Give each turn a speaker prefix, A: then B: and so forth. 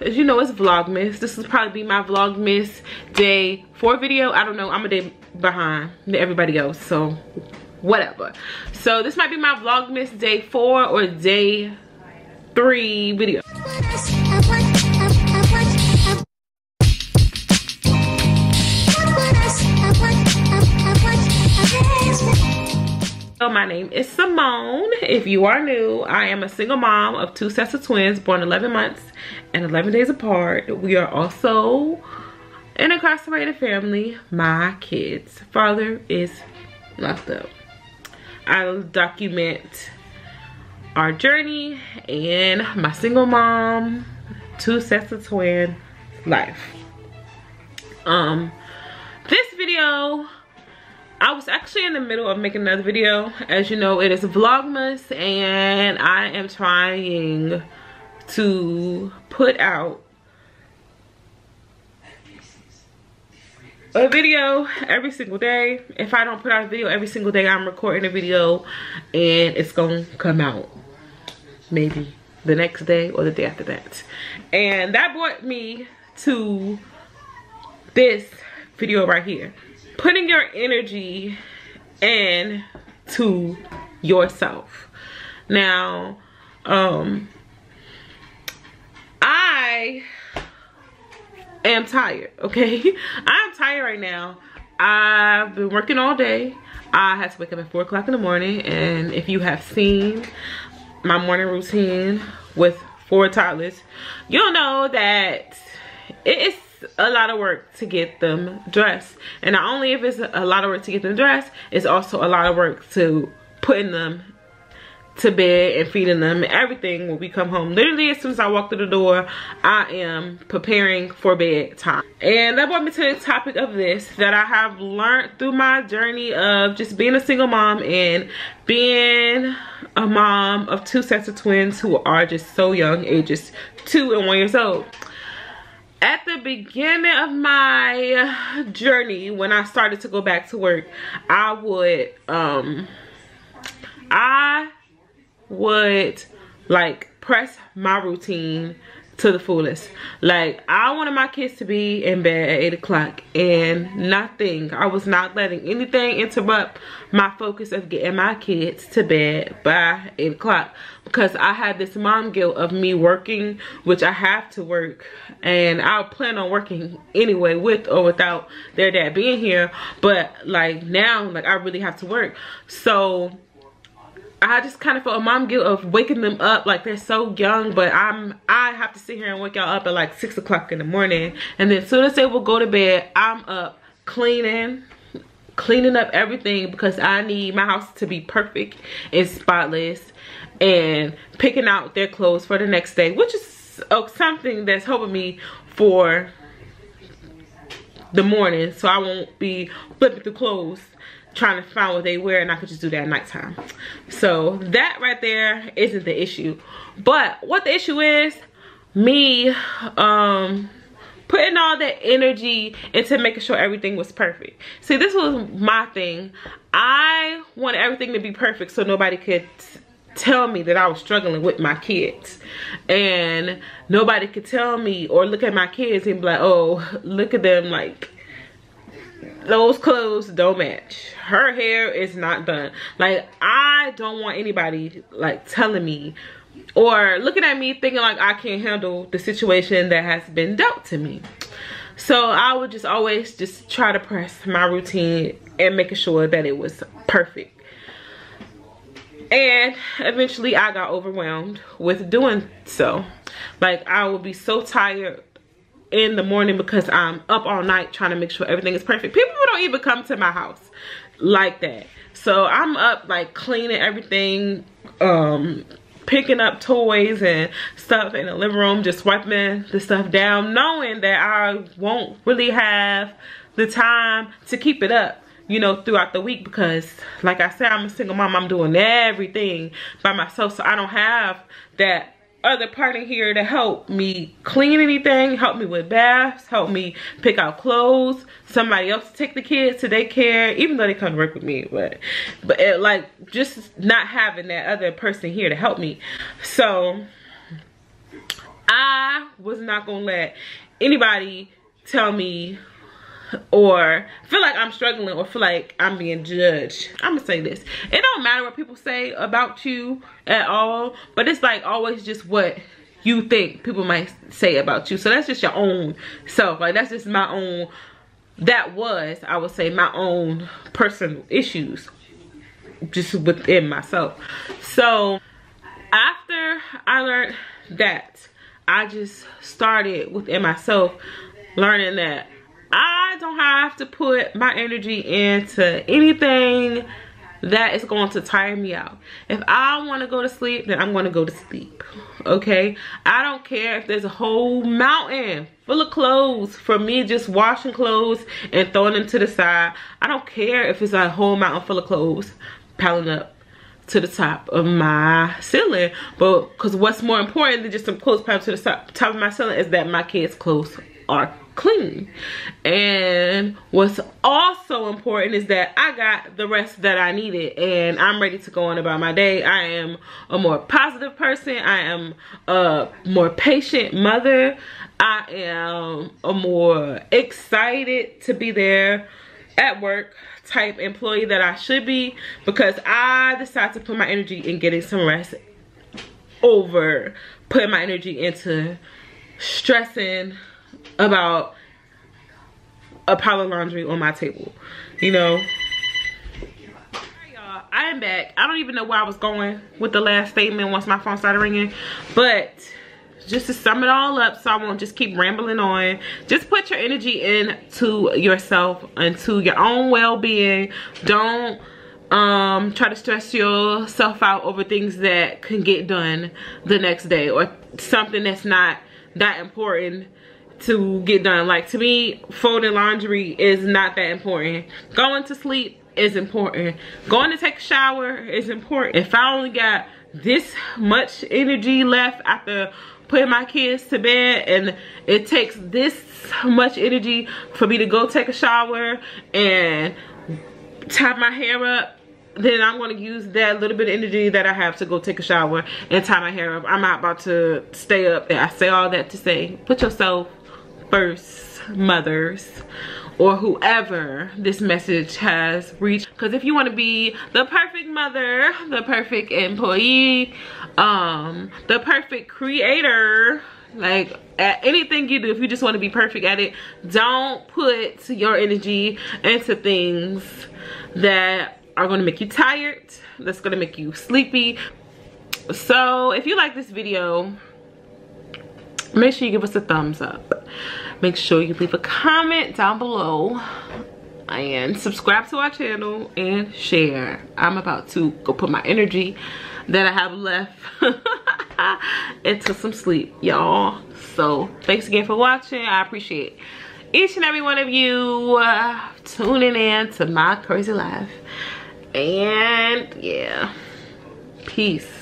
A: as you know it's vlogmas this will probably be my vlogmas day four video. I don't know. I'm a day behind everybody else so whatever. So this might be my vlogmas day four or day three video My name is Symone. If you are new, I am a single mom of two sets of twins born 11 months and 11 days apart. We are also an incarcerated family. My kids' father is locked up. I document our journey and my single mom, two sets of twin life. Um, this video I was actually in the middle of making another video. As you know, it is Vlogmas and I am trying to put out a video every single day. If I don't put out a video every single day, I'm recording a video and it's gonna come out maybe the next day or the day after that. And that brought me to this video right here putting your energy in to yourself. Now, um, I am tired, okay? I'm tired right now. I've been working all day. I had to wake up at 4 o'clock in the morning. And if you have seen my morning routine with four toddlers, you'll know that it is a lot of work to get them dressed. And not only if it's a lot of work to get them dressed it's also a lot of work to putting them to bed and feeding them. Everything when we come home. Literally as soon as i walk through the door i am preparing for bedtime. And that brought me to the topic of this that i have learned through my journey of just being a single mom and being a mom of two sets of twins who are just so young ages two and one years old at the beginning of my journey when I started to go back to work I would um I would like press my routine to the fullest. Like, I wanted my kids to be in bed at 8 o'clock and nothing. I was not letting anything interrupt my focus of getting my kids to bed by 8 o'clock. Because I had this mom guilt of me working, which I have to work. And I'll plan on working anyway with or without their dad being here. But, like, now, like, I really have to work. So, I just kind of feel a mom guilt of waking them up like they're so young but I'm I have to sit here and wake y'all up at like six o'clock in the morning. And then as soon as they will go to bed I'm up cleaning cleaning up everything because I need my house to be perfect and spotless and picking out their clothes for the next day which is uh, something that's helping me for the morning. So I won't be flipping through clothes trying to find what they wear and I could just do that at nighttime. So that right there isn't the issue. But what the issue is, me um putting all that energy into making sure everything was perfect. See, this was my thing. I wanted everything to be perfect so nobody could tell me that I was struggling with my kids. And nobody could tell me or look at my kids and be like, oh, look at them like those clothes don't match. Her hair is not done. Like i don't want anybody like telling me or looking at me thinking like i can't handle the situation that has been dealt to me. So i would just always just try to press my routine and making sure that it was perfect. And eventually i got overwhelmed with doing so. Like i would be so tired in the morning because I'm up all night trying to make sure everything is perfect. People don't even come to my house like that. So I'm up like cleaning everything, um, picking up toys and stuff in the living room, just wiping the stuff down, knowing that I won't really have the time to keep it up you know throughout the week because like i said i'm a single mom i'm doing everything by myself so i don't have that other partner here to help me clean anything, help me with baths, help me pick out clothes, somebody else to take the kids to daycare, even though they come to work with me, but, but it, like just not having that other person here to help me. So I was not gonna let anybody tell me or feel like I'm struggling or feel like I'm being judged. I'm gonna say this. It don't matter what people say about you at all, but it's like always just what you think people might say about you. So that's just your own self. Like that's just my own, that was, I would say, my own personal issues just within myself. So after I learned that, I just started within myself learning that Don't have to put my energy into anything that is going to tire me out. If I want to go to sleep, then I'm going to go to sleep. Okay? I don't care if there's a whole mountain full of clothes for me just washing clothes and throwing them to the side. I don't care if it's a whole mountain full of clothes piling up to the top of my ceiling but because what's more important than just some clothes piled to the top of my ceiling is that my kids clothes are clean. And what's also important is that I got the rest that I needed and I'm ready to go on about my day. I am a more positive person. I am a more patient mother. I am a more excited to be there at work type employee that I should be because I decided to put my energy in getting some rest over putting my energy into stressing about a pile of laundry on my table, you know. I am back. I don't even know where I was going with the last statement once my phone started ringing. But just to sum it all up so I won't just keep rambling on. Just put your energy into yourself, into your own well-being. Don't um try to stress yourself out over things that can get done the next day or something that's not that important to get done. Like to me, folding laundry is not that important. Going to sleep is important. Going to take a shower is important. If I only got this much energy left after putting my kids to bed and it takes this much energy for me to go take a shower and tie my hair up then I'm going to use that little bit of energy that I have to go take a shower and tie my hair up. I'm not about to stay up. I say all that to say, put yourself first mothers or whoever this message has reached. Because if you want to be the perfect mother the perfect employee um the perfect creator like at anything you do if you just want to be perfect at it don't put your energy into things that are going to make you tired that's going to make you sleepy. So if you like this video make sure you give us a thumbs up. Make sure you leave a comment down below and subscribe to our channel and share. I'm about to go put my energy that i have left into some sleep y'all. So thanks again for watching. I appreciate each and every one of you uh, tuning in to my crazy life. And yeah peace